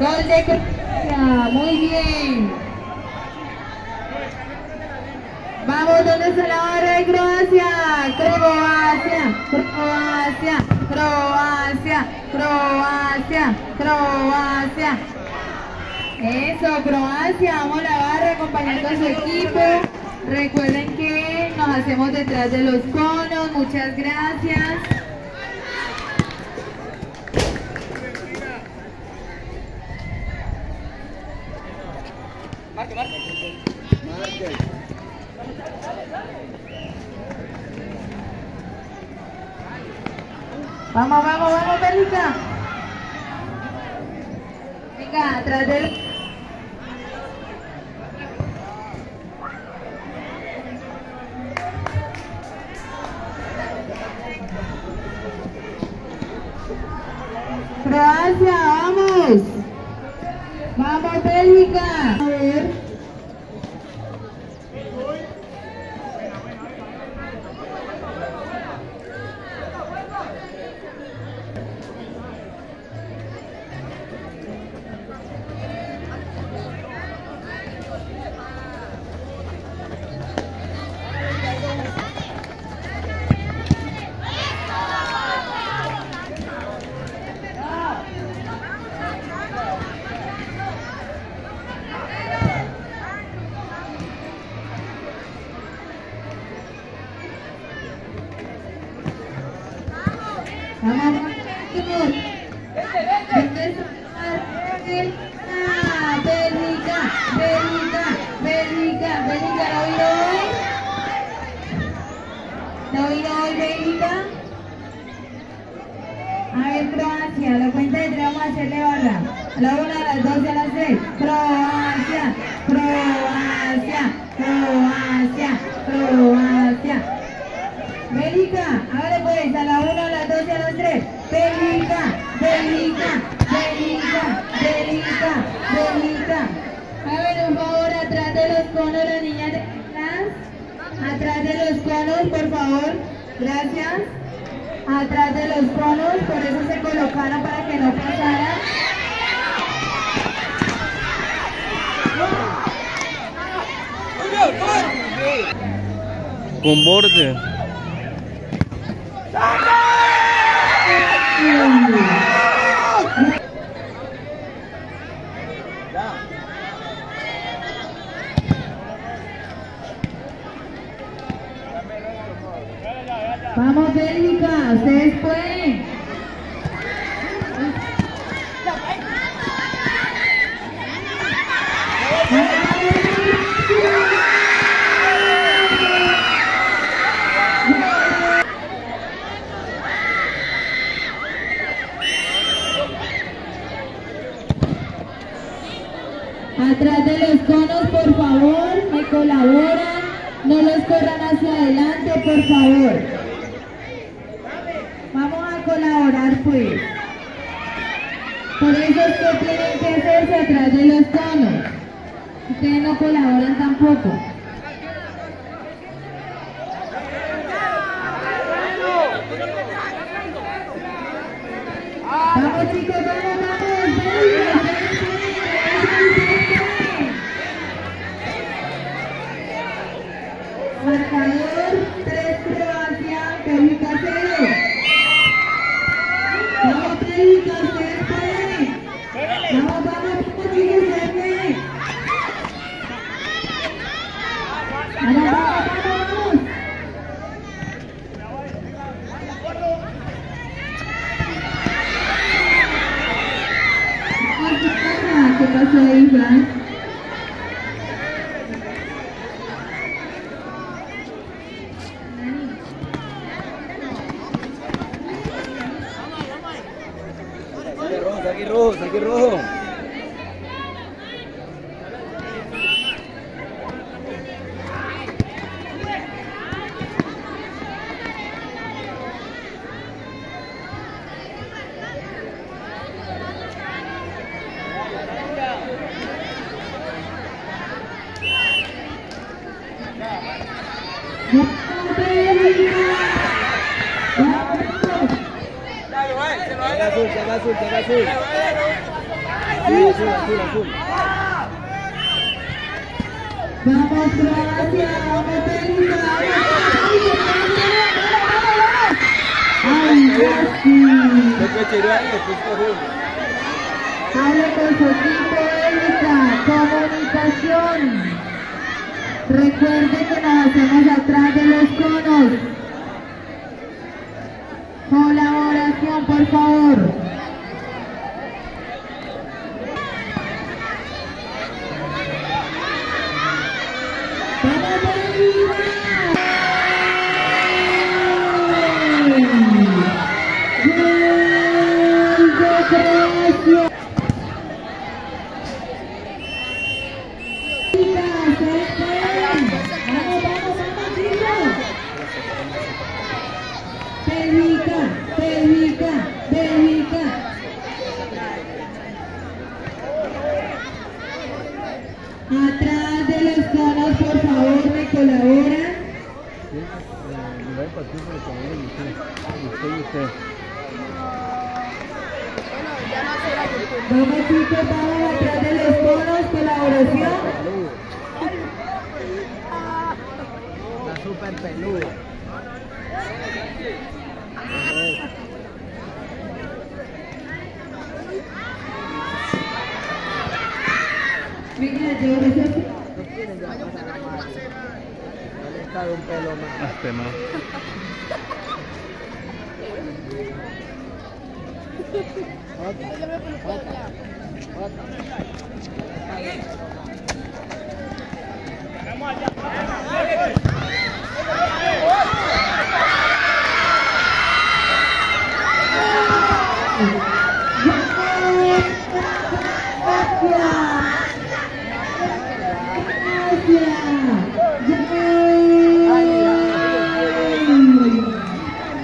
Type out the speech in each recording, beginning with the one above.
Gol de Croacia, muy bien. Vamos, ¿dónde está la barra de Croacia? Croacia, Croacia, Croacia, Croacia, Croacia. Eso, Croacia, vamos a la barra acompañando a su equipo. Recuerden que nos hacemos detrás de los conos, muchas gracias. Vamos, vamos, vamos, Bélgica. Venga, atrás del... ¿La hoy, Bélgica? A ver, Croacia, la cuenta de tres vamos a hacerle barra. A la una, a las dos a las tres. Croacia, Croacia, Croacia, Croacia. Bélgica, ahora pues, a la una, a las dos a las tres. Bélgica, Bélgica, Bélgica, Bélgica, Bélgica. Hagan un favor atrás de los conos, las niñas de. Atrás de los conos, por favor. Gracias. Atrás de los conos, por eso se colocaron para que no pasaran. Con borde. Bélgica, ustedes pueden. Atrás de los conos, por favor, me colaboran. No los corran hacia adelante, por favor. Vamos a Por eso es que tienen que hacerse atrás de los conos. Ustedes no colaboran tampoco. Vamos chicos, vamos, vamos. Venga, Marcador 3 Croacia, Bélgica 0. Vamos Bélgica, ustedes pueden. Vamos, vamos, chicos, chicos, ustedes pueden. Vamos, vamos, vamos, vamos. ¿Qué pasó ahí, Frank? Saque rojo, saque rojo, saque rojo. Azul, llega azul, llega azul. Azul, azul, azul. Vamos Croacia, vamos ¡Ay, con su equipo Bélgica, comunicación. Recuerde que nos hacemos atrás de los conos. Colaboración, por favor. Partir por el usted, usted y usted. Vamos chicos, vamos atrás de los conos, colaboración. Está súper peludo. De un pelo más. Este no.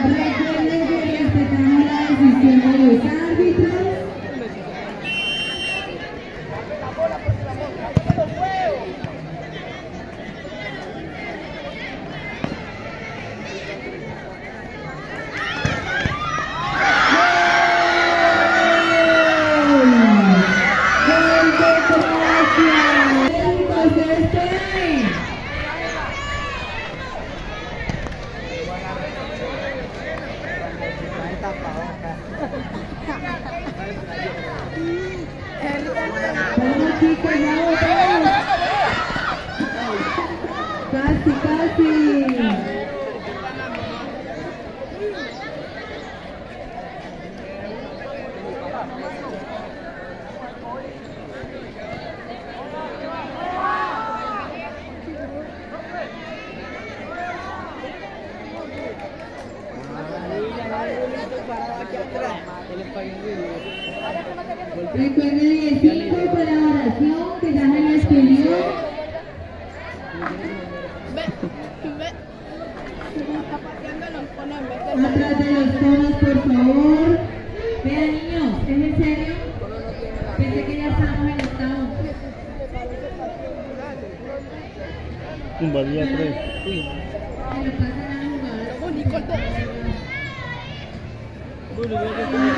Recuerden que respetamos la decisión de los árbitros. ¡Gol de Croacia! ¡México se despide! Vamos chicos, vamos, vamos. Casi, casi. Recuerden el 5 colaboración que ya se les pidió. Atrás de los conos, por favor. Vean niños, ¿es en serio? Pensé que ya estábamos en octavo. Tumbaría tres. Pero Good.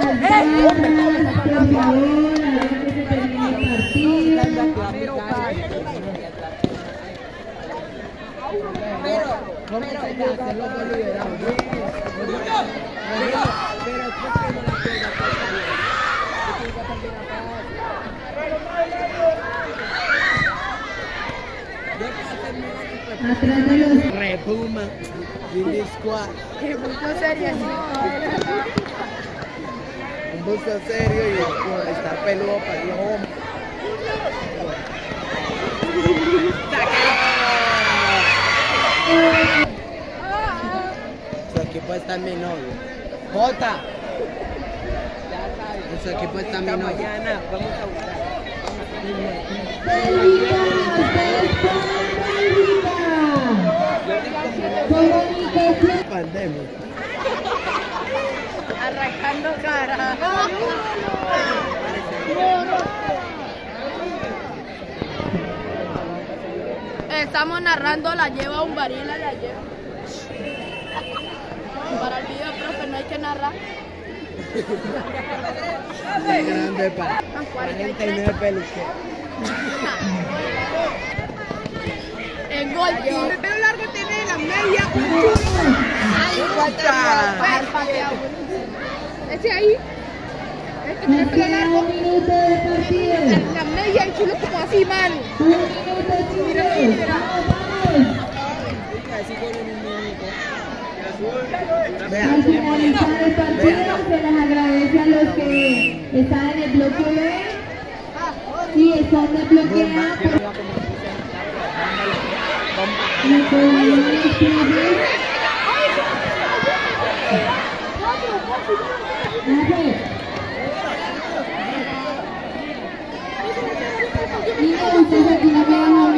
Atrás de los... Repuma. Squad. Sería. Un busto serio y con estar peludo para el ojo. Su equipo está en mi novio. Jota. En su equipo está mi novio. Mañana vamos a jugar. Pandemia. Estamos narrando la lleva un baril a la lleva. Para el video, profe, no hay que narrar. Grande para 49 peluque. En gol. El pelo largo tiene la media. Al pateado. Ese ahí. Este tiene el Nos pelo un de como así, finalizar el partido se les agradece a los que están en el bloque B y están el bloque A. por- antes de que